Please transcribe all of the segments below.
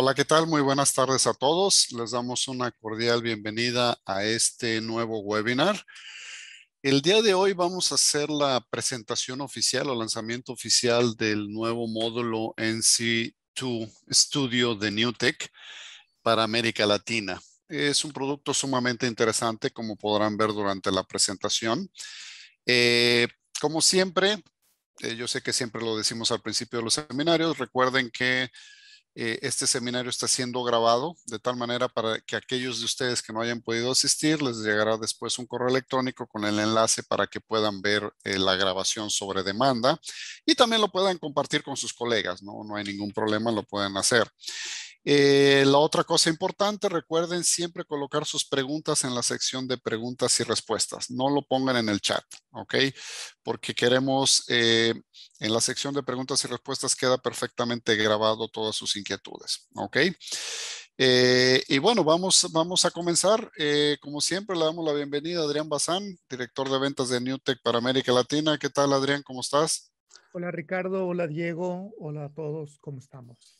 Hola, ¿qué tal? Muy buenas tardes a todos. Les damos una cordial bienvenida a este nuevo webinar. El día de hoy vamos a hacer la presentación oficial o lanzamiento oficial del nuevo módulo NC2 Studio de Newtek para América Latina. Es un producto sumamente interesante, como podrán ver durante la presentación. Eh, como siempre, eh, yo sé que siempre lo decimos al principio de los seminarios, recuerden que eh, este seminario está siendo grabado de tal manera para que aquellos de ustedes que no hayan podido asistir les llegará después un correo electrónico con el enlace para que puedan ver eh, la grabación sobre demanda y también lo puedan compartir con sus colegas, ¿no? No hay ningún problema, lo pueden hacer. Eh, la otra cosa importante, recuerden siempre colocar sus preguntas en la sección de preguntas y respuestas. No lo pongan en el chat, ¿ok? Porque queremos, eh, en la sección de preguntas y respuestas queda perfectamente grabado todas sus inquietudes, ¿ok? Eh, y bueno, vamos, vamos a comenzar. como siempre, le damos la bienvenida a Adrián Bazán, director de ventas de Newtek para América Latina. ¿Qué tal, Adrián? ¿Cómo estás? Hola, Ricardo. Hola, Diego. Hola a todos. ¿Cómo estamos?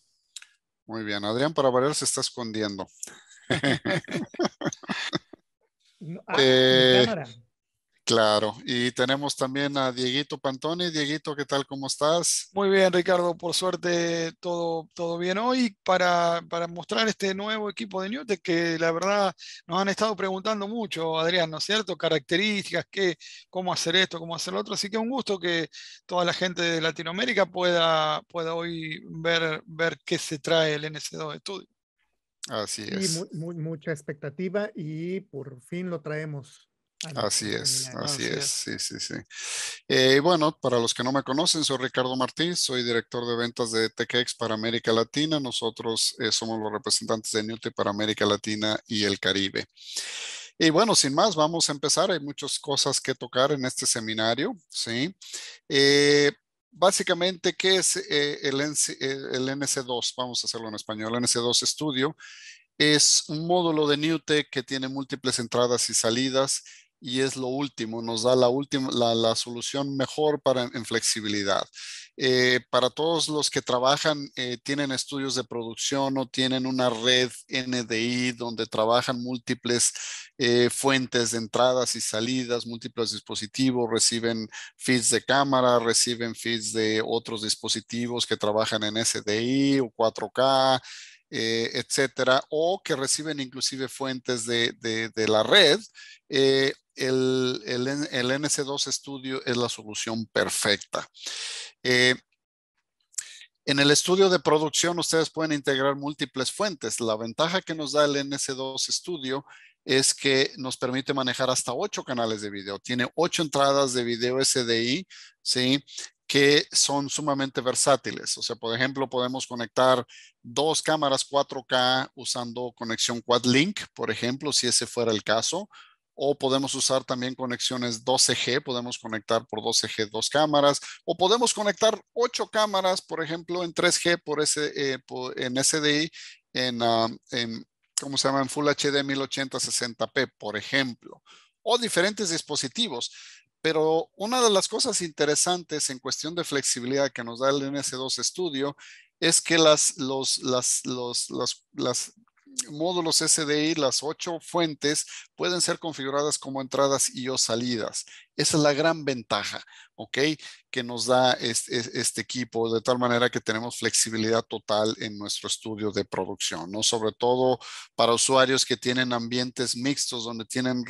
Muy bien, Adrián para variar se está escondiendo. Ah, eh, claro, y tenemos también a Dieguito Pantoni. Dieguito, ¿qué tal? ¿Cómo estás? Muy bien, Ricardo, por suerte todo, todo bien hoy para, para mostrar este nuevo equipo de Newtek que la verdad nos han estado preguntando mucho, Adrián, ¿no es cierto? Características, qué, cómo hacer esto, cómo hacer lo otro. Así que un gusto que toda la gente de Latinoamérica pueda, pueda hoy ver, ver qué se trae el NC2 Studio. Así es. mucha expectativa y por fin lo traemos. Así es, así es, sí, sí, sí. Eh, bueno, para los que no me conocen, soy Ricardo Martín, soy director de ventas de TechX para América Latina. Nosotros eh, somos los representantes de Newte para América Latina y el Caribe. Y bueno, sin más, vamos a empezar. Hay muchas cosas que tocar en este seminario, ¿sí? Eh, básicamente, ¿qué es el, el NC2? Vamos a hacerlo en español. NC2 Studio es un módulo de Newtek que tiene múltiples entradas y salidas y es lo último, nos da la, última, la, solución mejor para, en flexibilidad. Eh, para todos los que trabajan, eh, tienen estudios de producción o tienen una red NDI donde trabajan múltiples eh, fuentes de entradas y salidas, múltiples dispositivos, reciben feeds de cámara, reciben feeds de otros dispositivos que trabajan en SDI o 4K, etcétera, o que reciben inclusive fuentes de, de la red, el, el, NC2 Studio es la solución perfecta. Eh, en el estudio de producción ustedes pueden integrar múltiples fuentes. La ventaja que nos da el NC2 Studio es que nos permite manejar hasta ocho canales de video. Tiene ocho entradas de video SDI, ¿sí? Que son sumamente versátiles. O sea, por ejemplo, podemos conectar dos cámaras 4K usando conexión Quad Link, por ejemplo, si ese fuera el caso, o podemos usar también conexiones 12G, podemos conectar por 12G dos cámaras, o podemos conectar ocho cámaras, por ejemplo, en 3G por ese, eh, en SDI, en, ah, en, ¿cómo se llama? En Full HD 1080-60p, por ejemplo, o diferentes dispositivos. Pero una de las cosas interesantes en cuestión de flexibilidad que nos da el NS2 Studio es que las, los, las, los, las módulos SDI, las ocho fuentes pueden ser configuradas como entradas y o salidas. Esa es la gran ventaja, ¿ok? Que nos da este, equipo de tal manera que tenemos flexibilidad total en nuestro estudio de producción, ¿no? Sobre todo para usuarios que tienen ambientes mixtos donde tienen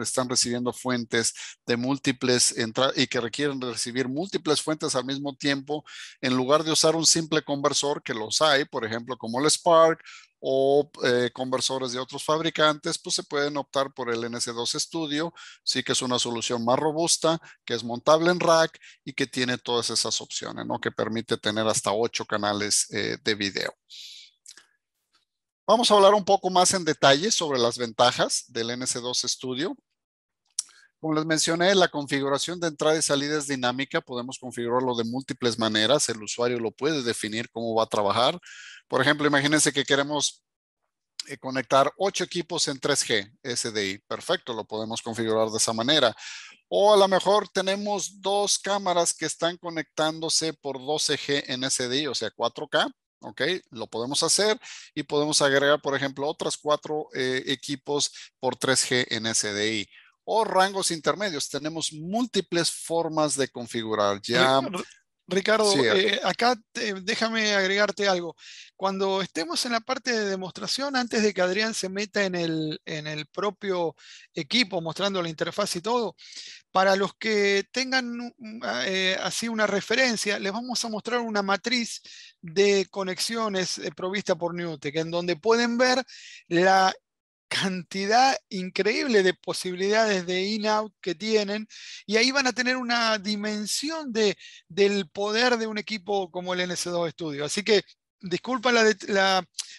están recibiendo fuentes de múltiples entradas y que requieren recibir múltiples fuentes al mismo tiempo, en lugar de usar un simple conversor que los hay, por ejemplo, como el Spark o eh, conversores de otros fabricantes, pues se pueden optar por el NC2 Studio, sí que es una solución más robusta, que es montable en rack y que tiene todas esas opciones, ¿no? Que permite tener hasta ocho canales eh, de video. Vamos a hablar un poco más en detalle sobre las ventajas del NC2 Studio. Como les mencioné, la configuración de entrada y salida es dinámica. Podemos configurarlo de múltiples maneras. El usuario lo puede definir cómo va a trabajar. Por ejemplo, imagínense que queremos eh, conectar ocho equipos en 3G SDI. Perfecto, lo podemos configurar de esa manera. O a lo mejor tenemos dos cámaras que están conectándose por 12G en SDI, o sea, 4K. ¿ok? Lo podemos hacer y podemos agregar, por ejemplo, otras cuatro eh, equipos por 3G en SDI. O rangos intermedios. Tenemos múltiples formas de configurar. Ya Ricardo, eh, acá déjame agregarte algo. Cuando estemos en la parte de demostración, antes de que Adrián se meta en el, en el propio equipo mostrando la interfaz y todo, para los que tengan eh, así una referencia, les vamos a mostrar una matriz de conexiones eh, provista por Newtek, en donde pueden ver la cantidad increíble de posibilidades de in-out que tienen y ahí van a tener una dimensión de, del poder de un equipo como el NC2 Studio. Así que disculpa la,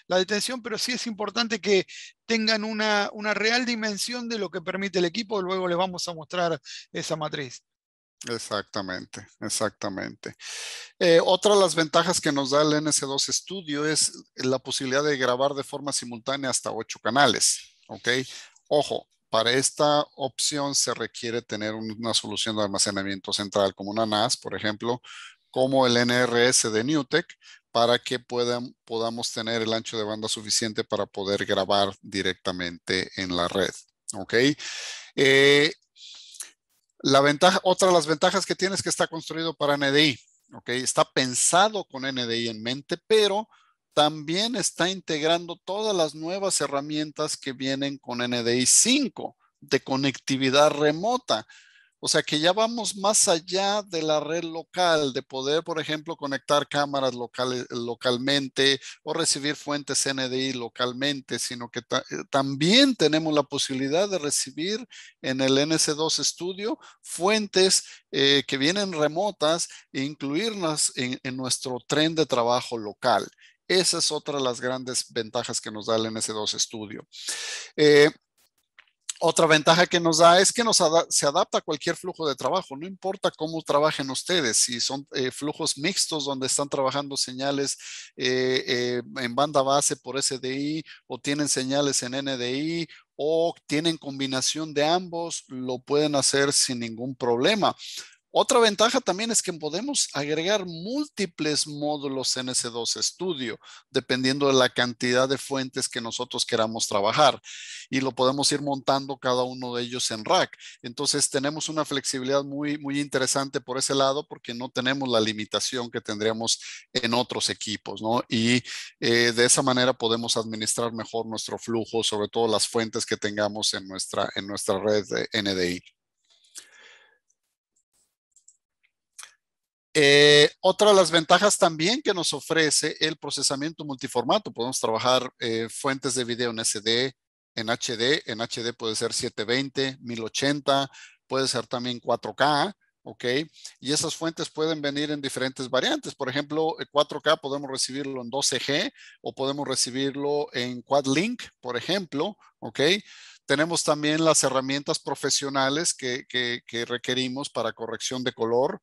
detención, pero sí es importante que tengan una, una real dimensión de lo que permite el equipo. Luego les vamos a mostrar esa matriz. Exactamente, exactamente. Eh, otra de las ventajas que nos da el NS2 Studio es la posibilidad de grabar de forma simultánea hasta ocho canales. ¿Ok? Ojo, para esta opción se requiere tener una solución de almacenamiento central como una NAS, por ejemplo, como el NRS de Newtek, para que puedan, podamos tener el ancho de banda suficiente para poder grabar directamente en la red. ¿Ok? Eh, la ventaja, otra de las ventajas que tiene es que está construido para NDI. Está pensado con NDI en mente, pero también está integrando todas las nuevas herramientas que vienen con NDI 5 de conectividad remota. O sea que ya vamos más allá de la red local, de poder, por ejemplo, conectar cámaras locales, localmente o recibir fuentes NDI localmente, sino que eh, también tenemos la posibilidad de recibir en el NC2 Studio fuentes eh, que vienen remotas e incluirlas en, nuestro tren de trabajo local. Esa es otra de las grandes ventajas que nos da el NC2 Studio. Eh, otra ventaja que nos da es que nos se adapta a cualquier flujo de trabajo, no importa cómo trabajen ustedes, si son eh, flujos mixtos donde están trabajando señales eh, eh, en banda base por SDI o tienen señales en NDI o tienen combinación de ambos, lo pueden hacer sin ningún problema. Otra ventaja también es que podemos agregar múltiples módulos en ese 2 Studio, dependiendo de la cantidad de fuentes que nosotros queramos trabajar. Y lo podemos ir montando cada uno de ellos en rack. Entonces tenemos una flexibilidad muy, muy interesante por ese lado porque no tenemos la limitación que tendríamos en otros equipos, ¿no? Y eh, de esa manera podemos administrar mejor nuestro flujo, sobre todo las fuentes que tengamos en nuestra, en nuestra red de NDI. Eh, otra de las ventajas también que nos ofrece el procesamiento multiformato. Podemos trabajar eh, fuentes de video en SD, en HD. En HD puede ser 720, 1080, puede ser también 4K. ¿ok? Y esas fuentes pueden venir en diferentes variantes. Por ejemplo, 4K podemos recibirlo en 12G o podemos recibirlo en Quad Link, por ejemplo, ¿ok? Tenemos también las herramientas profesionales que, que requerimos para corrección de color.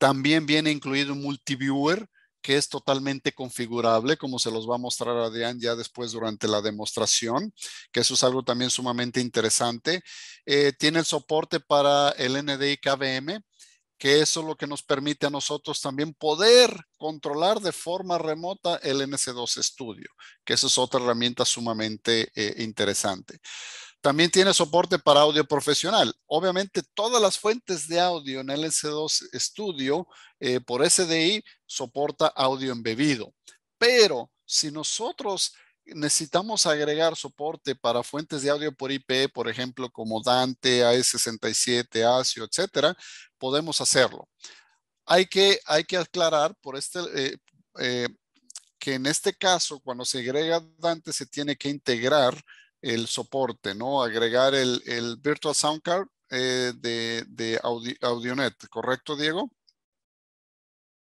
También viene incluido un multiviewer que es totalmente configurable, como se los va a mostrar Adrián ya después durante la demostración, que eso es algo también sumamente interesante. Eh, tiene el soporte para el NDI KVM, que eso es lo que nos permite a nosotros también poder controlar de forma remota el NC2 Studio, que eso es otra herramienta sumamente eh, interesante. También tiene soporte para audio profesional. Obviamente todas las fuentes de audio en LS2 Studio eh, por SDI soporta audio embebido. Pero si nosotros necesitamos agregar soporte para fuentes de audio por IP, por ejemplo, como Dante, AS67, ASIO, etcétera, podemos hacerlo. Hay que, hay que aclarar por este, eh, eh, que en este caso, cuando se agrega Dante, se tiene que integrar el soporte, ¿no? Agregar el, el Virtual Sound Card eh, de, de AudioNet, ¿correcto, Diego?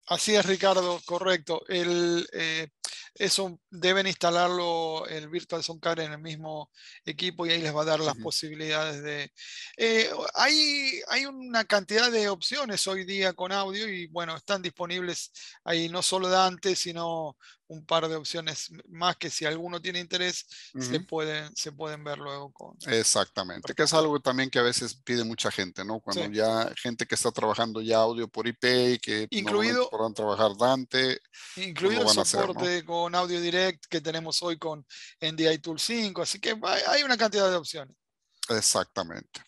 Así es, Ricardo, correcto. El, eh, eso deben instalarlo el Virtual Soundcard en el mismo equipo y ahí les va a dar las posibilidades de... Eh, hay, hay una cantidad de opciones hoy día con audio y bueno, están disponibles ahí no solo Dante, sino un par de opciones más que si alguno tiene interés, se, pueden, se pueden ver luego con... Exactamente, que es algo también que a veces pide mucha gente, ¿no? Cuando ya gente que está trabajando ya audio por IP y que incluido, podrán trabajar Dante. Incluido el soporte con Audio Direct que tenemos hoy con NDI Tool 5, así que hay una cantidad de opciones. Exactamente.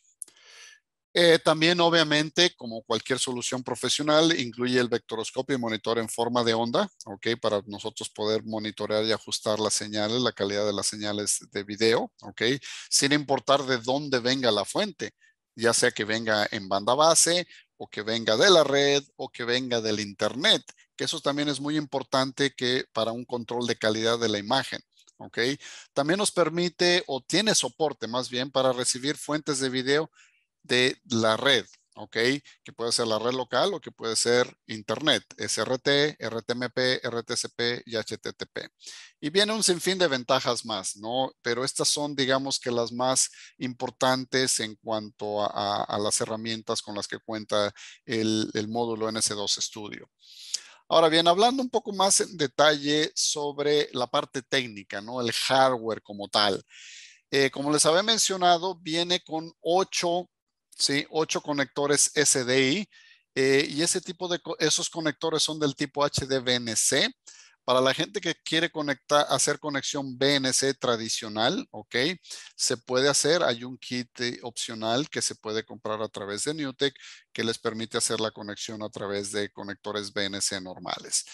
Eh, también, obviamente, como cualquier solución profesional, incluye el vectoroscopio y monitor en forma de onda, ¿ok? Para nosotros poder monitorear y ajustar las señales, la calidad de las señales de video, ¿ok? Sin importar de dónde venga la fuente, ya sea que venga en banda base o que venga de la red o que venga del internet, que eso también es muy importante que para un control de calidad de la imagen. ¿ok? También nos permite o tiene soporte más bien para recibir fuentes de video de la red, ¿ok? Que puede ser la red local o que puede ser Internet, SRT, RTMP, RTCP y HTTP. Y viene un sinfín de ventajas más, ¿no? Pero estas son, digamos que las más importantes en cuanto a, las herramientas con las que cuenta el, módulo NS2 Studio. Ahora bien, hablando un poco más en detalle sobre la parte técnica, ¿no? El hardware como tal. Eh, como les había mencionado, viene con ocho ¿sí? Ocho conectores SDI eh, y ese tipo de, esos conectores son del tipo HDBNC. Para la gente que quiere conectar, hacer conexión BNC tradicional, ¿ok? Se puede hacer, hay un kit opcional que se puede comprar a través de Newtek que les permite hacer la conexión a través de conectores BNC normales.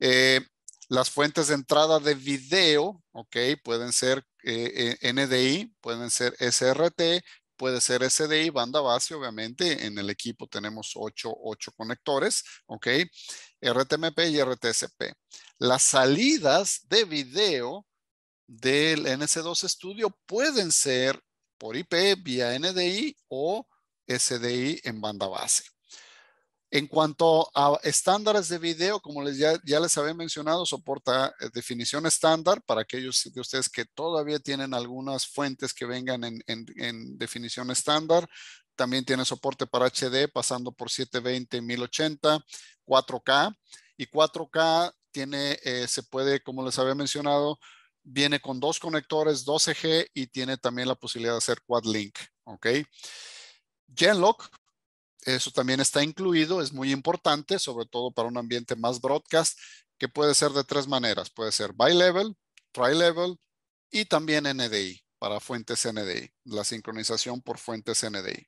Eh, las fuentes de entrada de video, ¿ok? Pueden ser eh, NDI, pueden ser SRT, puede ser SDI, banda base, obviamente. En el equipo tenemos 8, conectores, ¿ok? RTMP y RTSP. Las salidas de video del NC2 Studio pueden ser por IP vía NDI o SDI en banda base. En cuanto a estándares de video, como les ya, les había mencionado, soporta eh, definición estándar para aquellos de ustedes que todavía tienen algunas fuentes que vengan en, definición estándar. También tiene soporte para HD pasando por 720, 1080, 4K. Y 4K tiene, eh, se puede, como les había mencionado, viene con dos conectores 12G y tiene también la posibilidad de hacer quad link. ¿ok? Genlock eso también está incluido, es muy importante, sobre todo para un ambiente más broadcast, que puede ser de tres maneras. Puede ser bi-level, tri-level y también NDI, para fuentes NDI, la sincronización por fuentes NDI.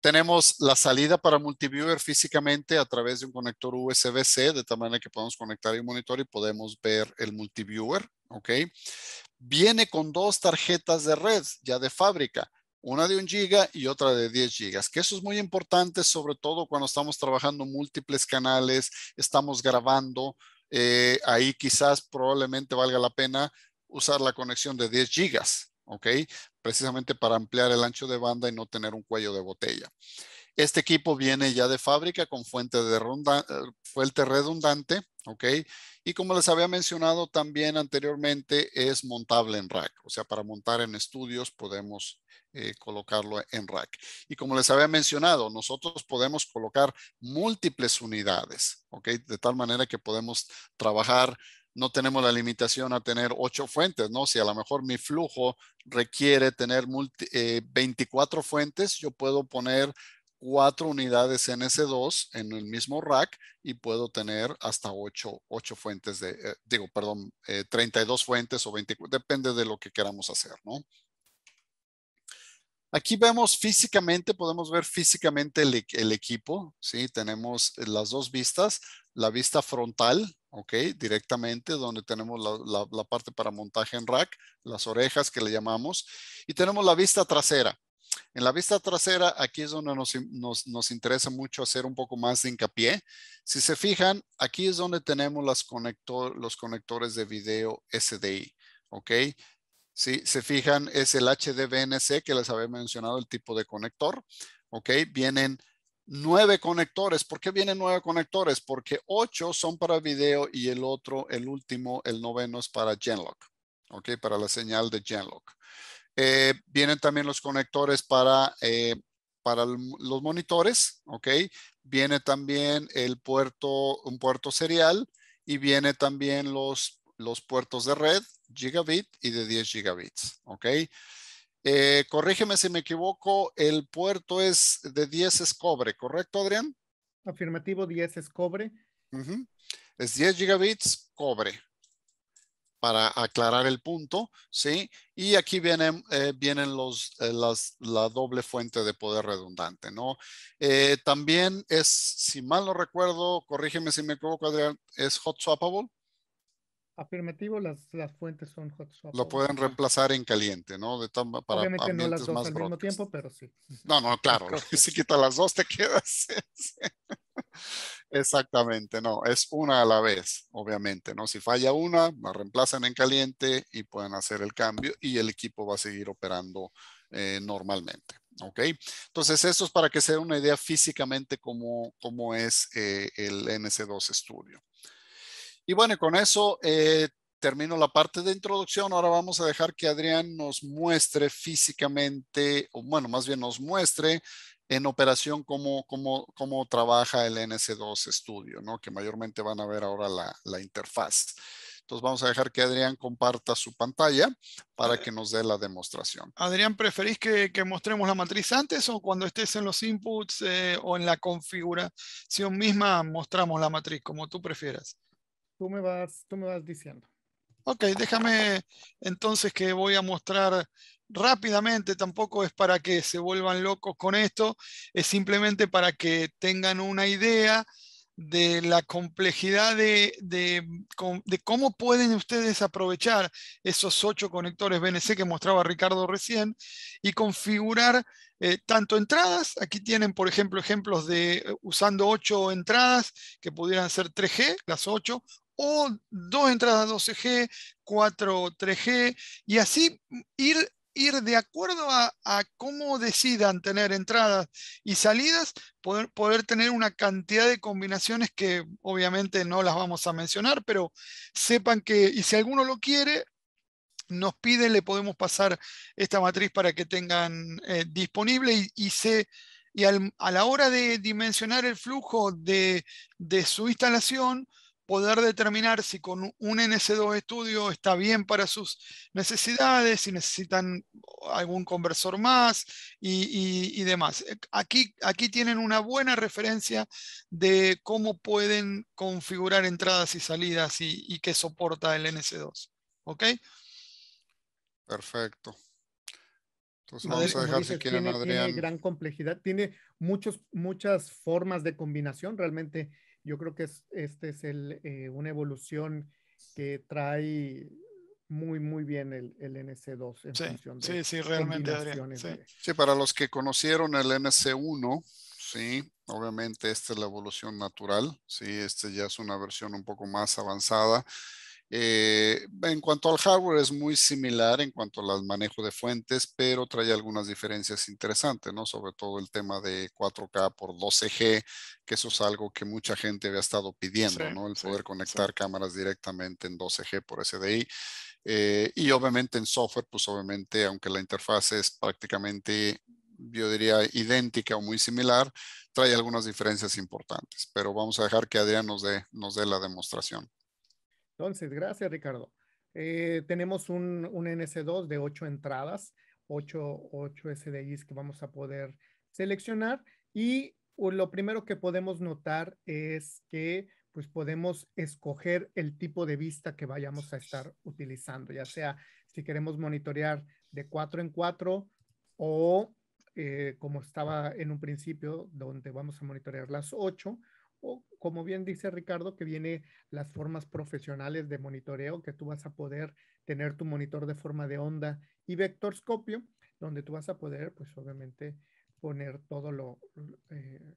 Tenemos la salida para multiviewer físicamente a través de un conector USB-C, de tal manera que podemos conectar el monitor y podemos ver el multiviewer, ¿ok? Viene con dos tarjetas de red ya de fábrica una de un giga y otra de 10 gigas, que eso es muy importante, sobre todo cuando estamos trabajando múltiples canales, estamos grabando, eh, ahí quizás probablemente valga la pena usar la conexión de 10 gigas, ¿ok? Precisamente para ampliar el ancho de banda y no tener un cuello de botella. Este equipo viene ya de fábrica con fuente, de fuente redundante, ¿ok? Y como les había mencionado también anteriormente, es montable en rack. O sea, para montar en estudios podemos eh, colocarlo en rack. Y como les había mencionado, nosotros podemos colocar múltiples unidades, ¿ok? De tal manera que podemos trabajar, no tenemos la limitación a tener ocho fuentes, ¿no? Si a lo mejor mi flujo requiere tener 24 eh, fuentes, yo puedo poner cuatro unidades NS2 en el mismo rack y puedo tener hasta ocho, fuentes de, eh, digo, perdón, 32 fuentes o 24, depende de lo que queramos hacer, ¿no? Aquí vemos físicamente, podemos ver físicamente el, equipo, ¿sí? Tenemos las dos vistas, la vista frontal, ¿ok? Directamente, donde tenemos la, parte para montaje en rack, las orejas que le llamamos, y tenemos la vista trasera. En la vista trasera, aquí es donde nos, nos, interesa mucho hacer un poco más de hincapié. Si se fijan, aquí es donde tenemos las conector, los conectores de video SDI, ¿ok? Si se fijan, es el HDBNC que les había mencionado el tipo de conector. ¿Ok? Vienen nueve conectores. ¿Por qué vienen nueve conectores? Porque ocho son para video y el otro, el último, el noveno es para Genlock. ¿Ok? Para la señal de Genlock. Eh, vienen también los conectores para, eh, para los monitores. ¿Ok? Viene también el puerto, un puerto serial y viene también los, los puertos de red, gigabit y de 10 gigabits, ¿ok? Eh, corrígeme si me equivoco, el puerto es de 10 es cobre, ¿correcto, Adrián? Afirmativo, 10 es cobre. Es 10 gigabits cobre, para aclarar el punto, ¿sí? Y aquí vienen, eh, vienen los, eh, las, la doble fuente de poder redundante, ¿no? Eh, también es, si mal no recuerdo, corrígeme si me equivoco, Adrián, es hot swappable. Afirmativo, las, las fuentes son hot swappable. Lo pueden reemplazar en caliente, ¿no? De para Obviamente no las dos al mismo tiempo, pero sí. No, no, claro, si quitas las dos te quedas. Exactamente, no, es una a la vez, obviamente, ¿no? Si falla una, la reemplazan en caliente y pueden hacer el cambio y el equipo va a seguir operando eh, normalmente, ¿ok? Entonces, esto es para que se den una idea físicamente cómo, cómo es eh, el NC2 Studio. Y bueno, con eso eh, termino la parte de introducción. Ahora vamos a dejar que Adrián nos muestre físicamente, o bueno, más bien nos muestre en operación cómo, cómo, cómo trabaja el NC2 Studio, ¿no? que mayormente van a ver ahora la, la interfaz. Entonces vamos a dejar que Adrián comparta su pantalla para que nos dé la demostración. Adrián, ¿preferís que, que mostremos la matriz antes o cuando estés en los inputs eh, o en la configuración misma mostramos la matriz, como tú prefieras? Tú me vas, tú me vas diciendo. Ok, déjame entonces que voy a mostrar rápidamente, tampoco es para que se vuelvan locos con esto, es simplemente para que tengan una idea de la complejidad de, de, cómo pueden ustedes aprovechar esos ocho conectores BNC que mostraba Ricardo recién y configurar eh, tanto entradas, aquí tienen por ejemplo ejemplos de eh, usando ocho entradas que pudieran ser 3G, las ocho, o dos entradas 12G, 4 3G, y así ir ir de acuerdo a, cómo decidan tener entradas y salidas, poder, poder, tener una cantidad de combinaciones que obviamente no las vamos a mencionar, pero sepan que, y si alguno lo quiere, nos pide, le podemos pasar esta matriz para que tengan eh, disponible y, y se y a la hora de dimensionar el flujo de, de su instalación, poder determinar si con un NC2 estudio está bien para sus necesidades, si necesitan algún conversor más y, demás. Eh, aquí, aquí tienen una buena referencia de cómo pueden configurar entradas y salidas y, qué soporta el NC2. ¿Ok? Perfecto. Entonces vamos a dejar si quieren, Adrián. Tiene gran complejidad, tiene muchos, muchas formas de combinación. Realmente yo creo que es, este es el, eh, una evolución que trae muy, muy bien el, el NC2 en función de sí, sí, realmente, sí. para los que conocieron el NC1, sí, obviamente esta es la evolución natural, sí, este ya es una versión un poco más avanzada. Eh, en cuanto al hardware es muy similar en cuanto al manejo de fuentes, pero trae algunas diferencias interesantes, ¿no? Sobre todo el tema de 4K por 12G, que eso es algo que mucha gente había estado pidiendo, ¿no? El poder conectar cámaras directamente en 12G por SDI. Eh, y obviamente en software, pues obviamente, aunque la interfaz es prácticamente, yo diría, idéntica o muy similar, trae algunas diferencias importantes. Pero vamos a dejar que Adrián nos dé, nos dé la demostración. Entonces, gracias Ricardo. Eh, tenemos un, un, NC2 de 8 entradas, 8, 8 SDIs que vamos a poder seleccionar y lo primero que podemos notar es que pues podemos escoger el tipo de vista que vayamos a estar utilizando, ya sea si queremos monitorear de 4 en 4 o eh, como estaba en un principio, donde vamos a monitorear las 8 o como bien dice Ricardo, que viene las formas profesionales de monitoreo, que tú vas a poder tener tu monitor de forma de onda y vectorscopio, donde tú vas a poder, pues obviamente, poner todo lo, eh,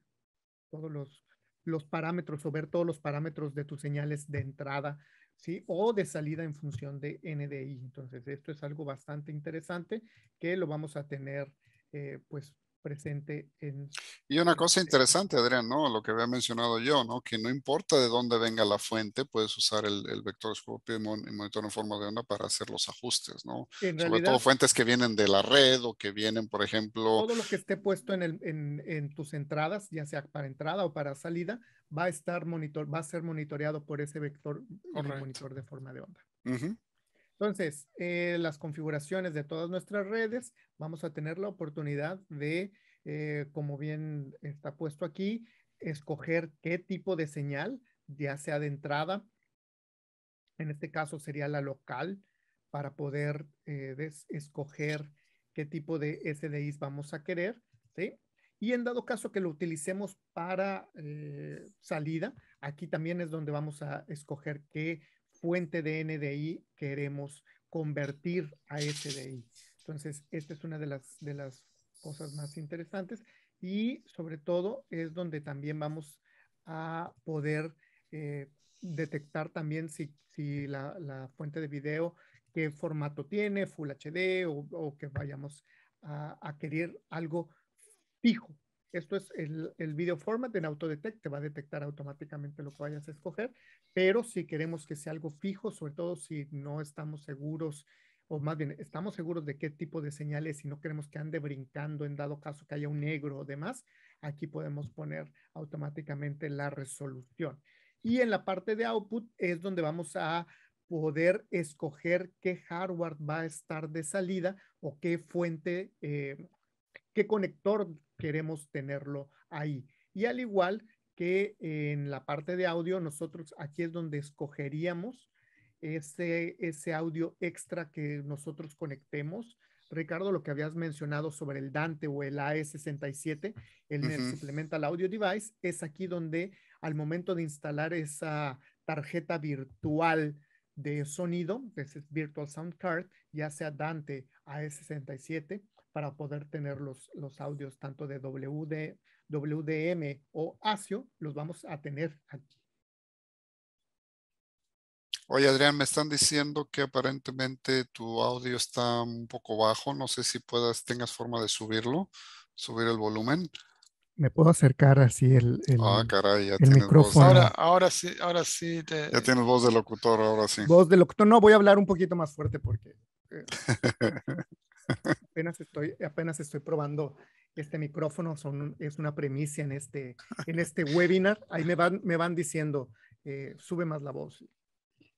todos los, los parámetros o ver todos los parámetros de tus señales de entrada, ¿sí? O de salida en función de NDI. Entonces, esto es algo bastante interesante que lo vamos a tener, eh, pues, presente en... Y una cosa interesante, Adrián, ¿no? Lo que había mencionado yo, ¿no? Que no importa de dónde venga la fuente, puedes usar el, el vectorscopio y monitor en forma de onda para hacer los ajustes, ¿no? Sobre todo fuentes que vienen de la red o que vienen, por ejemplo... Todo lo que esté puesto en, el, en, en tus entradas, ya sea para entrada o para salida, va a estar monitor, va a ser monitoreado por ese vector monitor de forma de onda. Entonces, eh, las configuraciones de todas nuestras redes, vamos a tener la oportunidad de, eh, como bien está puesto aquí, escoger qué tipo de señal, ya sea de entrada, en este caso sería la local, para poder eh, escoger qué tipo de SDIs vamos a querer, ¿sí? Y en dado caso que lo utilicemos para salida, aquí también es donde vamos a escoger qué fuente de NDI queremos convertir a SDI. Entonces, esta es una de las, de las cosas más interesantes y sobre todo es donde también vamos a poder eh, detectar también si, si la, la, fuente de video, qué formato tiene, Full HD o, que vayamos a, a, querer algo fijo. Esto es el, el video format en Autodetect, te va a detectar automáticamente lo que vayas a escoger, pero si queremos que sea algo fijo, sobre todo si no estamos seguros, o más bien estamos seguros de qué tipo de señales y no queremos que ande brincando en dado caso que haya un negro o demás, aquí podemos poner automáticamente la resolución. Y en la parte de output es donde vamos a poder escoger qué hardware va a estar de salida o qué fuente, eh, qué conector queremos tenerlo ahí. Y al igual que en la parte de audio, nosotros aquí es donde escogeríamos ese, ese audio extra que nosotros conectemos. Ricardo, lo que habías mencionado sobre el Dante o el AE67, el, uh Supplemental Audio Device, es aquí donde al momento de instalar esa tarjeta virtual de sonido, ese Virtual Sound Card, ya sea Dante AE67, para poder tener los, los audios tanto de WD, WDM o ASIO, los vamos a tener aquí. Oye, Adrián, me están diciendo que aparentemente tu audio está un poco bajo. No sé si puedas, tengas forma de subirlo, subir el volumen. Me puedo acercar así el, el, ah, caray, ya el micrófono. Ahora, ahora sí, ahora sí. Te... Ya tienes voz de locutor, ahora sí. Voz de locutor. No, voy a hablar un poquito más fuerte porque eh, apenas estoy, apenas estoy probando este micrófono, son, es una premicia en este, en este webinar. Ahí me van, me van diciendo, eh, sube más la voz,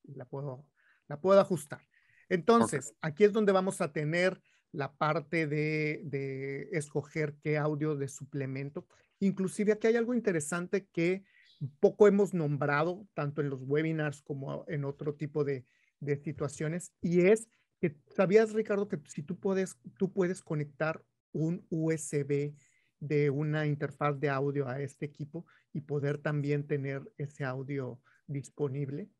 la puedo, la puedo ajustar. Entonces, aquí es donde vamos a tener la parte de, de, escoger qué audio de suplemento. Inclusive aquí hay algo interesante que poco hemos nombrado, tanto en los webinars como en otro tipo de, de situaciones, y es ¿Sabías, Ricardo, que si tú puedes, tú puedes conectar un USB de una interfaz de audio a este equipo y poder también tener ese audio disponible?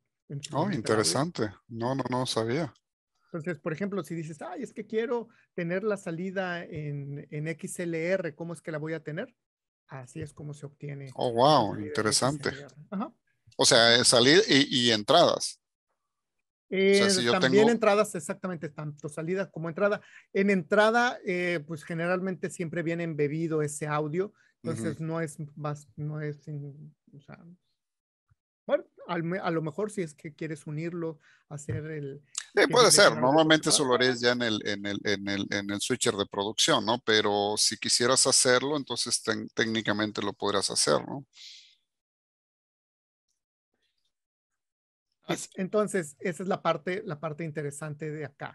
Oh, interesante. No, no, no sabía. Entonces, por ejemplo, si dices, ay, es que quiero tener la salida en, en XLR, ¿cómo es que la voy a tener? Así es como se obtiene. Oh, wow, interesante. O sea, salir y, y entradas. Eh, también entradas, exactamente, tanto salida como entrada. En entrada, eh, pues generalmente siempre viene embebido ese audio, entonces no es más, no es, o sea, bueno, a lo mejor si es que quieres unirlo, hacer el... puede ser, normalmente eso lo harías ya en el, en, el, en, el, en el switcher de producción, ¿no? Pero si quisieras hacerlo, entonces técnicamente lo podrás hacer, ¿no? Entonces, esa es la parte, la parte interesante de acá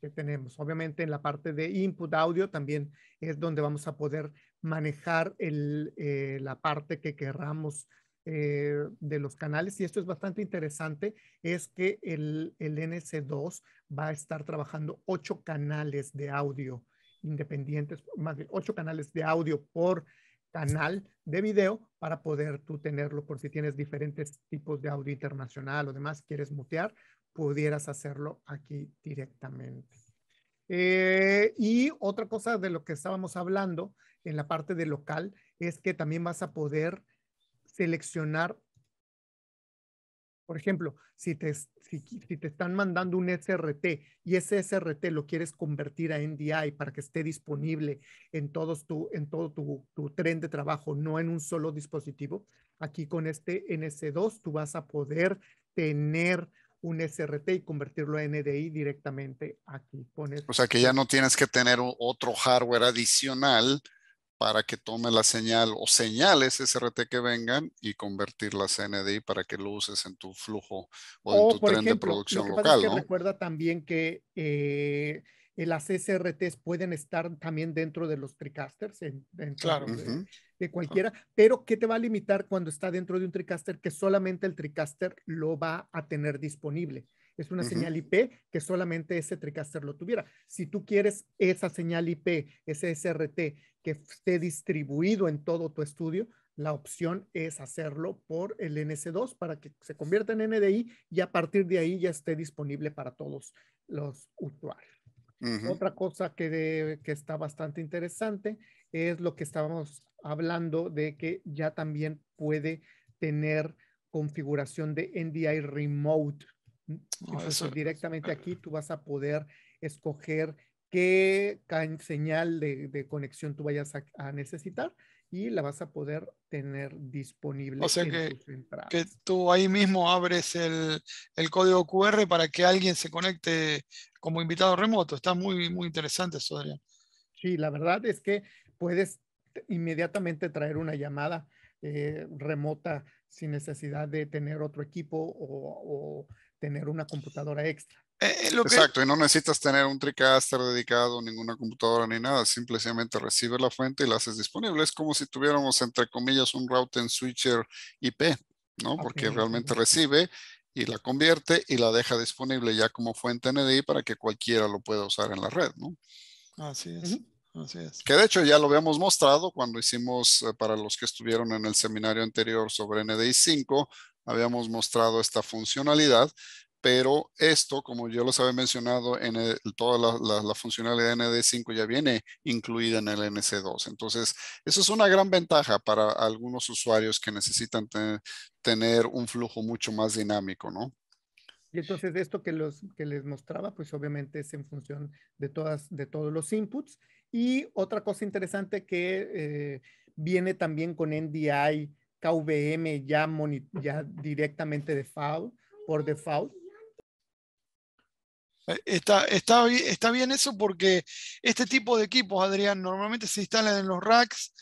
que tenemos. Obviamente en la parte de input audio también es donde vamos a poder manejar eh, la parte que querramos eh, de los canales. Y esto es bastante interesante, es que el, el NC2 va a estar trabajando ocho canales de audio independientes, más de ocho canales de audio por canal de video para poder tú tenerlo por si tienes diferentes tipos de audio internacional o demás, quieres mutear, pudieras hacerlo aquí directamente. Eh, y otra cosa de lo que estábamos hablando en la parte de local es que también vas a poder seleccionar Por ejemplo, si te, están mandando un SRT y ese SRT lo quieres convertir a NDI para que esté disponible en, todos tu, en todo tu, tu tren de trabajo, no en un solo dispositivo, aquí con este NS2 tú vas a poder tener un SRT y convertirlo a NDI directamente aquí. O sea que ya no tienes que tener otro hardware adicional para que tome la señal o señales SRT que vengan y convertirlas a NDI para que lo uses en tu flujo o, en tu tren de producción local. ¿no? Recuerda también que eh, las SRTs pueden estar también dentro de los TriCasters, en, claro. de, cualquiera, pero ¿qué te va a limitar cuando está dentro de un TriCaster? Que solamente el TriCaster lo va a tener disponible. Es una señal IP que solamente ese TriCaster lo tuviera. Si tú quieres esa señal IP, ese SRT que esté distribuido en todo tu estudio, la opción es hacerlo por el NS2 para que se convierta en NDI y a partir de ahí ya esté disponible para todos los usuarios. Otra cosa que, que está bastante interesante es lo que estábamos hablando de que ya también puede tener configuración de NDI Remote. Entonces, directamente aquí tú vas a poder escoger qué señal de, conexión tú vayas a, necesitar y la vas a poder tener disponible. O sea que, que, tú ahí mismo abres el, el, código QR para que alguien se conecte como invitado remoto. Está muy, muy interesante eso, Adrián. Sí, la verdad es que puedes inmediatamente traer una llamada eh, remota sin necesidad de tener otro equipo o, o tener una computadora extra. Eh, eh, Exacto, y no necesitas tener un TriCaster dedicado, ninguna computadora ni nada, simplemente recibes la fuente y la haces disponible. Es como si tuviéramos, entre comillas, un router switcher IP, ¿no? Porque realmente recibe y la convierte y la deja disponible ya como fuente NDI para que cualquiera lo pueda usar en la red, ¿no? Así es. Así es. Que de hecho ya lo habíamos mostrado cuando hicimos, eh, para los que estuvieron en el seminario anterior sobre NDI 5, habíamos mostrado esta funcionalidad pero esto, como yo los había mencionado, en toda la, funcionalidad ND5 ya viene incluida en el NC2. Entonces, eso es una gran ventaja para algunos usuarios que necesitan tener un flujo mucho más dinámico, ¿no? Y entonces esto que, los, que les mostraba, pues obviamente es en función de, todas, de todos los inputs. Y otra cosa interesante que eh, viene también con NDI KVM ya, ya directamente de default, por default, eh, está, está, está bien eso porque este tipo de equipos, Adrián, normalmente se instalan en los racks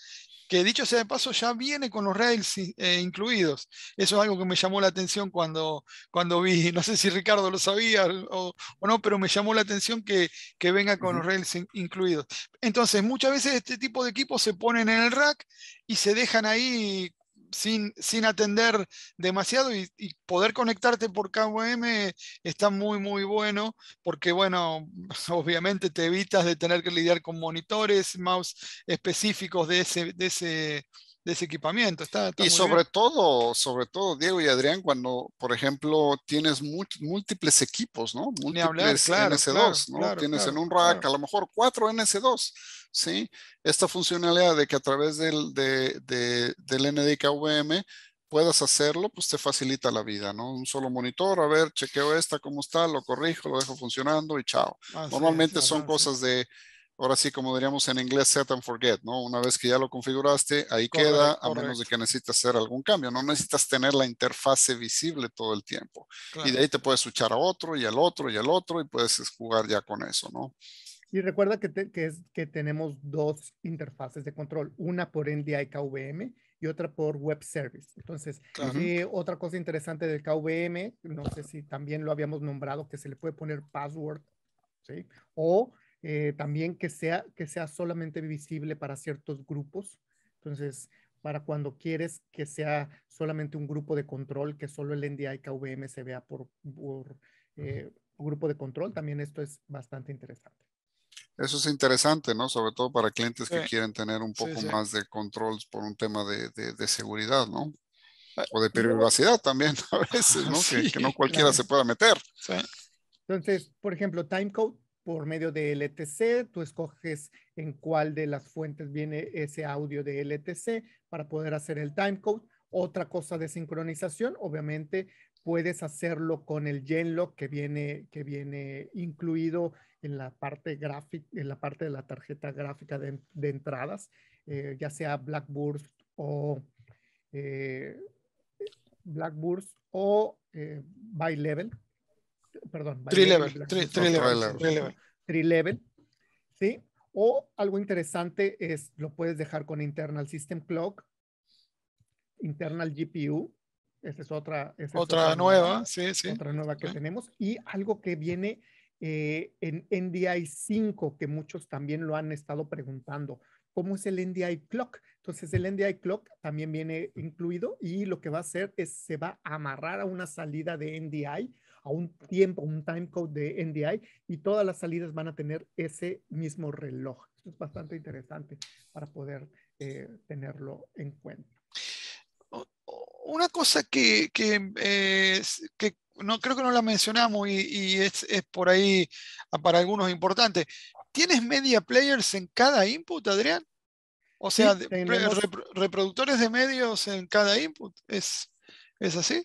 que dicho sea de paso ya viene con los rails eh, incluidos. Eso es algo que me llamó la atención cuando, cuando vi, no sé si Ricardo lo sabía o, no, pero me llamó la atención que, que venga con los rails incluidos. Entonces, muchas veces este tipo de equipos se ponen en el rack y se dejan ahí sin, sin atender demasiado y, poder conectarte por KVM está muy, muy bueno porque, bueno, obviamente te evitas de tener que lidiar con monitores, mouse específicos de ese, de ese, de ese equipamiento. Está, y sobre todo, sobre todo, Diego y Adrián, cuando, por ejemplo, tienes múltiples equipos, ¿no? Múltiples NS2, ¿no? tienes en un rack a lo mejor cuatro NS2, ¿sí? Esta funcionalidad de que a través del, de, de, del NDKVM puedas hacerlo, pues te facilita la vida, ¿no? Un solo monitor, a ver, chequeo esta, cómo está, lo corrijo, lo dejo funcionando y chao. Normalmente son cosas de ahora sí, como diríamos en inglés, set and forget, ¿no? Una vez que ya lo configuraste, ahí queda, a menos de que necesites hacer algún cambio. No necesitas tener la interfase visible todo el tiempo. Y de ahí te puedes switchar a otro y al otro y al otro y puedes jugar ya con eso, ¿no? Y recuerda que, que, es, que tenemos dos interfaces de control, una por NDI KVM y otra por Web Service. Entonces, eh, otra cosa interesante del KVM, no sé si también lo habíamos nombrado, que se le puede poner password, ¿sí? O eh, también que sea, que sea solamente visible para ciertos grupos. Entonces, para cuando quieres que sea solamente un grupo de control, que solo el NDI KVM se vea por, por eh, grupo de control, también esto es bastante interesante. Eso es interesante, ¿no? Sobre todo para clientes que quieren tener un poco más de control por un tema de, de, seguridad, ¿no? Ah, o de privacidad también a veces, ¿no? que, no cualquiera se pueda meter. Entonces, por ejemplo, timecode por medio de LTC, tú escoges en cuál de las fuentes viene ese audio de LTC para poder hacer el timecode. Otra cosa de sincronización, obviamente puedes hacerlo con el Genlock que viene, que viene incluido en la parte gráfica, en la parte de la tarjeta gráfica de, entradas, eh, ya sea Blackburst o eh, Blackburst o eh, by level, perdón, by level, level, level, ¿sí? O algo interesante es, lo puedes dejar con internal system clock, internal GPU, esa es otra. otra, nueva, sí, sí. Otra nueva que tenemos. Y algo que viene eh, en NDI 5, que muchos también lo han estado preguntando. ¿Cómo es el NDI Clock? Entonces, el NDI Clock también viene incluido y lo que va a hacer es se va a amarrar a una salida de NDI, a un tiempo, un time code de NDI y todas las salidas van a tener ese mismo reloj. Esto es bastante interesante para poder eh, tenerlo en cuenta una cosa que, eh, que, no, creo que no la mencionamos y, es, por ahí ah, para algunos importante. ¿Tienes media players en cada input, Adrián? O sea, reproductores de medios en cada input. ¿Es, es así?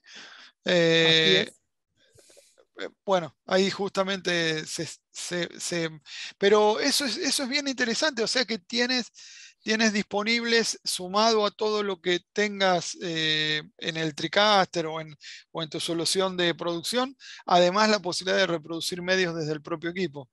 Eh, eh, bueno, ahí justamente se, se, Pero eso es, eso es bien interesante, o sea que tienes tienes disponibles, sumado a todo lo que tengas eh, en el TriCaster o en, o en tu solución de producción, además la posibilidad de reproducir medios desde el propio equipo.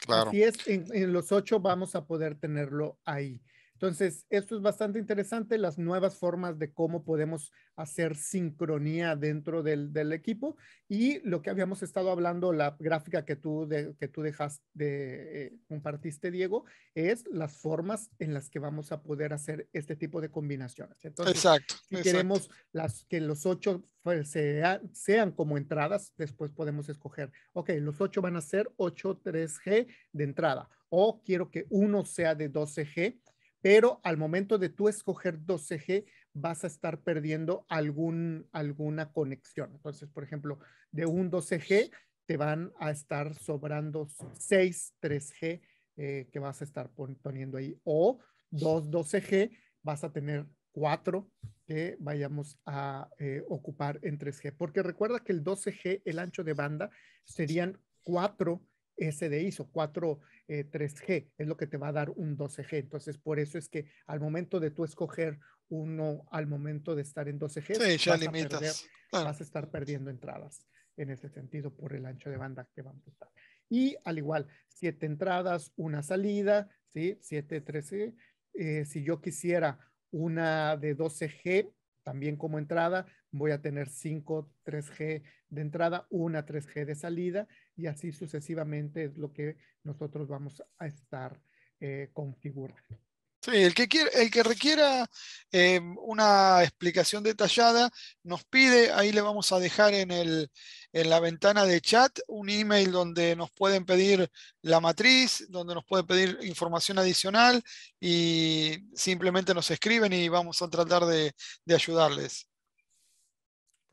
Claro. Así es, en los ocho vamos a poder tenerlo ahí. Entonces, esto es bastante interesante, las nuevas formas de cómo podemos hacer sincronía dentro del, equipo y lo que habíamos estado hablando, la gráfica que tú, de, que tú dejaste, de, eh, compartiste, Diego, es las formas en las que vamos a poder hacer este tipo de combinaciones. Entonces, exacto, si queremos las, que los ocho pues, sean como entradas, después podemos escoger, ok, los ocho van a ser 8 3G de entrada o quiero que uno sea de 12G pero al momento de tú escoger 12G, vas a estar perdiendo algún, alguna conexión. Entonces, por ejemplo, de un 12G te van a estar sobrando 6 3G eh, que vas a estar poniendo ahí. O dos 12G, vas a tener 4 que vayamos a eh, ocupar en 3G. Porque recuerda que el 12G, el ancho de banda, serían 4 SDIs o 4 3G, eh, es lo que te va a dar un 12G. Entonces, por eso es que al momento de tú escoger uno, al momento de estar en 12G, ya vas, a perder, vas a estar perdiendo entradas en ese sentido por el ancho de banda que vamos a estar. Y al igual, siete entradas, una salida, ¿sí? 7, 13. Eh, si yo quisiera una de 12G, también como entrada, voy a tener 5 3G de entrada, una 3G de salida y así sucesivamente es lo que nosotros vamos a estar eh, configurando. Sí, el que, requiera eh, una explicación detallada nos pide, ahí le vamos a dejar en, el, en la ventana de chat un email donde nos pueden pedir la matriz, donde nos pueden pedir información adicional y simplemente nos escriben y vamos a tratar de, de ayudarles.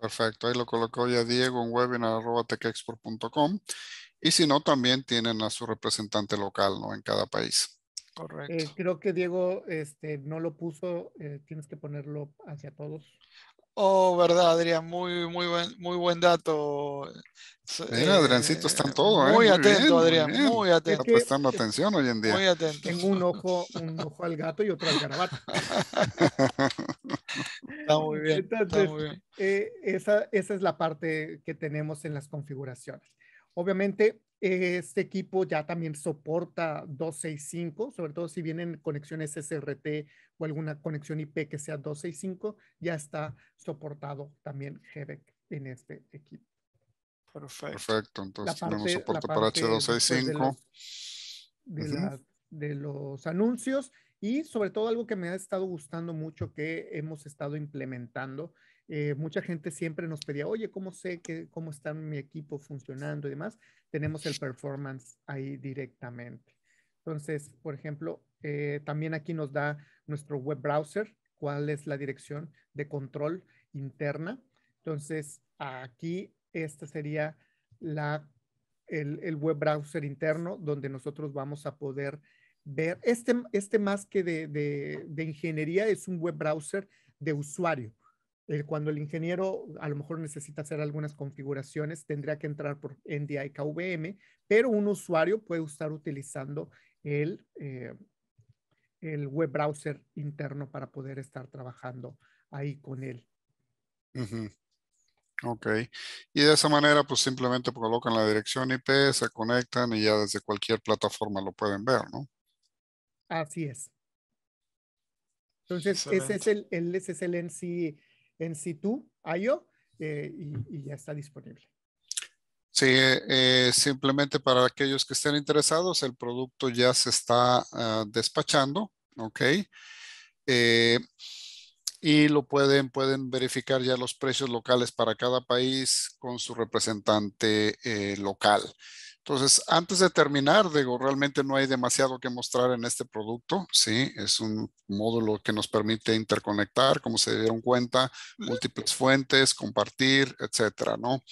Perfecto, ahí lo colocó ya Diego en webinar.techexport.com y si no, también tienen a su representante local ¿no? en cada país. Correcto. Eh, creo que Diego este, no lo puso, eh, tienes que ponerlo hacia todos. Oh, verdad, Adrián, muy, muy buen, muy buen dato. Mira, Adriancito está en todo, ¿eh? Muy, atento, Adrián, muy atento. Está prestando atención hoy en día. Muy atento. Tengo un ojo, un ojo al gato y otro al garabato. está muy bien. está muy bien. esa, esa es la parte que tenemos en las configuraciones. Obviamente, este equipo ya también soporta 265, sobre todo si vienen conexiones SRT o alguna conexión IP que sea 265, ya está soportado también GBEC en este equipo. Perfecto. Perfecto. Entonces tenemos soporte para H265. De, de los anuncios y sobre todo algo que me ha estado gustando mucho que hemos estado implementando eh, mucha gente siempre nos pedía, oye, ¿cómo sé que, cómo está mi equipo funcionando y demás? Tenemos el performance ahí directamente. Entonces, por ejemplo, eh, también aquí nos da nuestro web browser, cuál es la dirección de control interna. Entonces, aquí este sería la, el, web browser interno donde nosotros vamos a poder ver. Este, este más que de, de, de ingeniería es un web browser de usuario. Cuando el ingeniero a lo mejor necesita hacer algunas configuraciones, tendría que entrar por NDI KVM, pero un usuario puede estar utilizando el, eh, el web browser interno para poder estar trabajando ahí con él. Ok. Y de esa manera, pues simplemente colocan la dirección IP, se conectan y ya desde cualquier plataforma lo pueden ver, ¿no? Así es. Entonces, ese es el, el, ese es el NC, NC2 IO eh, y, ya está disponible. Sí, eh, simplemente para aquellos que estén interesados, el producto ya se está ah, despachando, ¿ok? Eh, y lo pueden, pueden verificar ya los precios locales para cada país con su representante local. Entonces, antes de terminar, digo, realmente no hay demasiado que mostrar en este producto, ¿sí? Es un módulo que nos permite interconectar, como se dieron cuenta, múltiples fuentes, compartir, etcétera, ¿no?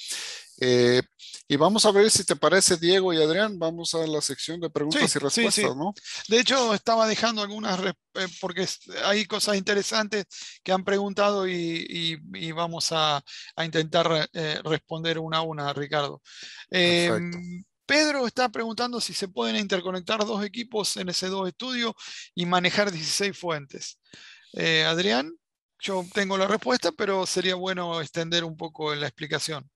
Eh, y vamos a ver si te parece, Diego y Adrián, vamos a la sección de preguntas y respuestas, ¿no? De hecho, estaba dejando algunas, eh, porque hay cosas interesantes que han preguntado y, vamos a, intentar eh, responder una a una, Ricardo. Em, Pedro está preguntando si se pueden interconectar dos equipos en ese dos estudio y manejar 16 fuentes. Adrián, yo tengo la respuesta, pero sería bueno extender un poco la explicación.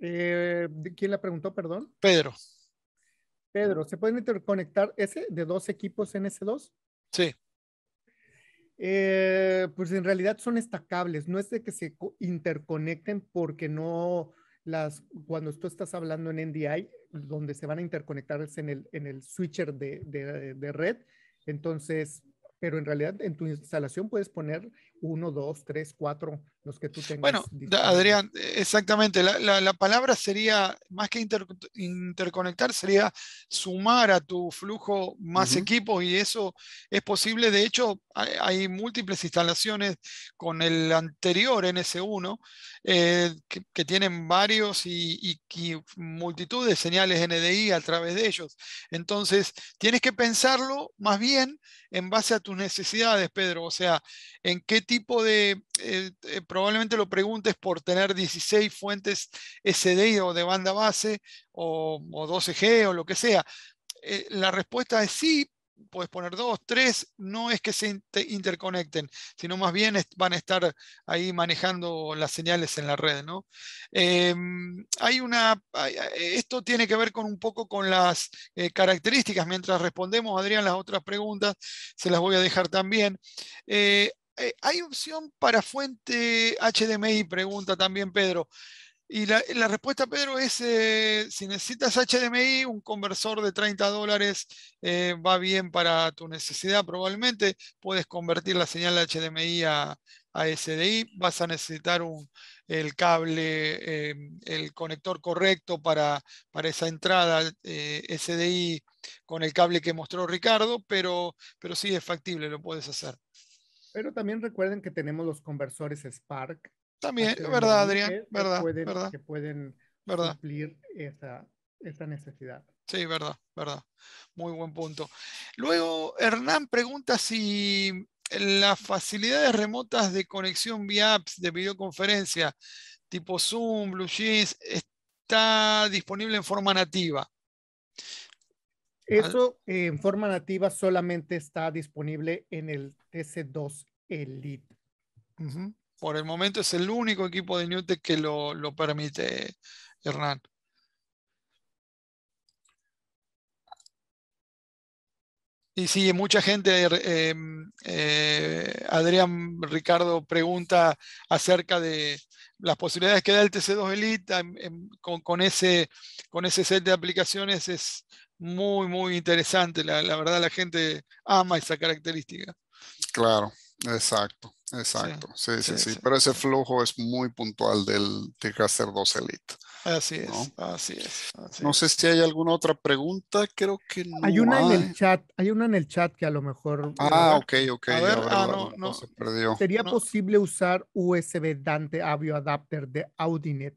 Eh, ¿Quién la preguntó, perdón? Pedro. Pedro, ¿se pueden interconectar ese de dos equipos en ese 2 Sí. Eh, pues en realidad son estacables, no es de que se interconecten porque no, las, cuando tú estás hablando en NDI, donde se van a interconectar es en el, en el switcher de, de, de red. Entonces, pero en realidad en tu instalación puedes poner uno, dos, tres, cuatro, los que tú tengas. Bueno, Adrián, exactamente, la, palabra sería, más que interconectar, sería sumar a tu flujo más equipos y eso es posible. De hecho, hay, múltiples instalaciones con el anterior NS1 eh, que, tienen varios y, y multitud de señales NDI a través de ellos. Entonces, tienes que pensarlo más bien en base a tus necesidades, Pedro. O sea, en qué tipo de, eh, eh, probablemente lo preguntes por tener 16 fuentes SD o de banda base o, 12G o lo que sea. Eh, la respuesta es sí, puedes poner dos, tres, no es que se interconecten, sino más bien van a estar ahí manejando las señales en la red, ¿no? Em, hay una, esto tiene que ver con un poco con las características. Mientras respondemos, Adrián, las otras preguntas, se las voy a dejar también. ¿Hay opción para fuente HDMI? Pregunta también Pedro. Y la, respuesta, Pedro, es, eh, si necesitas HDMI, un conversor de 30 dólares eh, va bien para tu necesidad probablemente. Puedes convertir la señal HDMI a, SDI. Vas a necesitar el cable, el conector correcto para, esa entrada SDI con el cable que mostró Ricardo, pero sí es factible, lo puedes hacer. Pero también recuerden que tenemos los conversores Spark. También, verdad, Adrián, verdad, pueden, verdad. Que pueden cumplir esa, esa necesidad. Sí, verdad, verdad. Muy buen punto. Luego, Hernán pregunta si las facilidades remotas de conexión vía apps de videoconferencia tipo Zoom, BlueJeans, está disponible en forma nativa. Eso en forma nativa solamente está disponible en el TC2 Elite. Por el momento es el único equipo de Newtek que lo, permite, Hernán. Y sí, mucha gente, eh, eh, Adrián Ricardo pregunta acerca de las posibilidades que da el TC2 Elite con, ese, con ese set de aplicaciones. Es, muy, muy interesante. La, verdad, la gente ama esa característica. Claro, exacto, exacto. Sí, sí, sí. Pero ese flujo es muy puntual del Ticaster 2 Elite. Así es, así es. no sé si hay alguna otra pregunta, creo que no. Hay una en el chat, hay una en el chat que a lo mejor. Ah, ok, ok. A ver, ah, no, no. Se perdió. ¿Sería posible usar USB Dante Avio Adapter de Audinet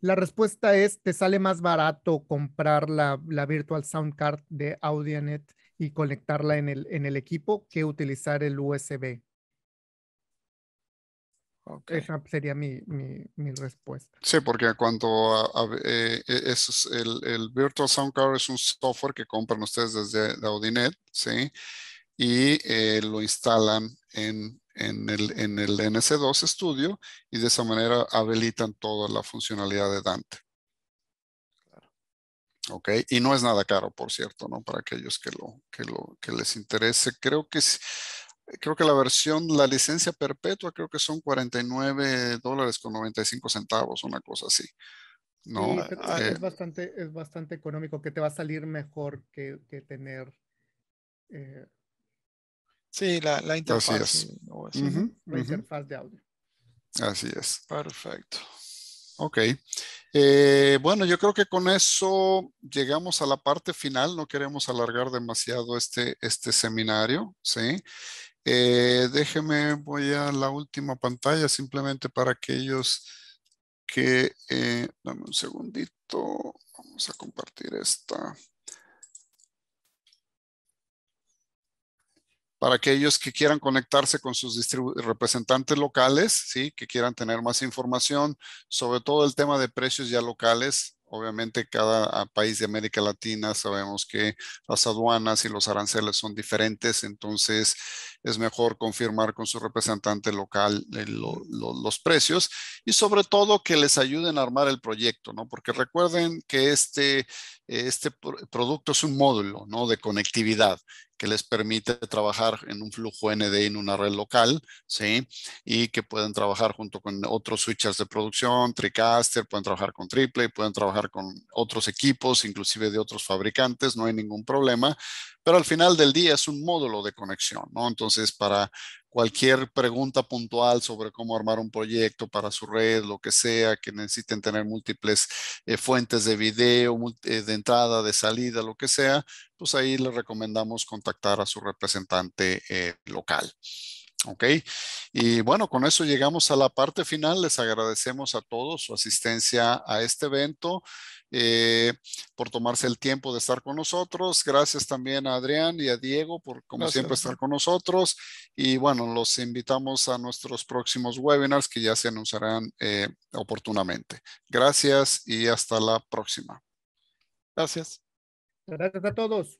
la respuesta es, te sale más barato comprar la, Virtual Sound Card de Audionet y conectarla en el, en el equipo que utilizar el USB. Esa sería mi, mi, respuesta. Sí, porque cuando eh, e, es el, el, Virtual Sound Card es un software que compran ustedes desde Audinet, ¿sí? Y eh, lo instalan en, en, el, en el NC2 Studio y de esa manera habilitan toda la funcionalidad de Dante. Ok, y no es nada caro, por cierto, ¿no? Para aquellos que, lo, que, lo, que les interese. Creo que creo que la versión, la licencia perpetua, creo que son 49 dólares con 95 centavos, una cosa así. No, ah, es, bastante, es bastante económico, que te va a salir mejor que, que tener. Eh, sí, la, la interfaz. La interfaz de audio. Así es. Perfecto. Ok. Eh, bueno, yo creo que con eso llegamos a la parte final. No queremos alargar demasiado este, este seminario, ¿sí? Eh, déjeme, voy a la última pantalla simplemente para aquellos que, eh, dame un segundito, vamos a compartir esta. Para aquellos que quieran conectarse con sus representantes locales, ¿sí? que quieran tener más información sobre todo el tema de precios ya locales, Obviamente cada ah, país de América Latina sabemos que las aduanas y los aranceles son diferentes, entonces es mejor confirmar con su representante local eh, los precios y sobre todo que les ayuden a armar el proyecto, ¿no? Porque recuerden que este, este producto es un módulo, ¿no? De conectividad que les permite trabajar en un flujo ND en una red local, ¿sí? Y que pueden trabajar junto con otros switchers de producción, TriCaster, pueden trabajar con Triple, pueden trabajar con otros equipos, inclusive de otros fabricantes, no hay ningún problema, pero al final del día es un módulo de conexión, ¿no? Entonces, para cualquier pregunta puntual sobre cómo armar un proyecto para su red, lo que sea, que necesiten tener múltiples eh, fuentes de video, eh, de entrada, de salida, lo que sea, pues ahí les recomendamos contactar a su representante eh, local. ¿Ok? Y bueno, con eso llegamos a la parte final. Les agradecemos a todos su asistencia a este evento. Eh, por tomarse el tiempo de estar con nosotros. Gracias también a Adrián y a Diego por, como siempre, estar con nosotros. Y bueno, los invitamos a nuestros próximos webinars que ya se anunciarán eh, oportunamente. Gracias y hasta la próxima. Gracias. Gracias a todos.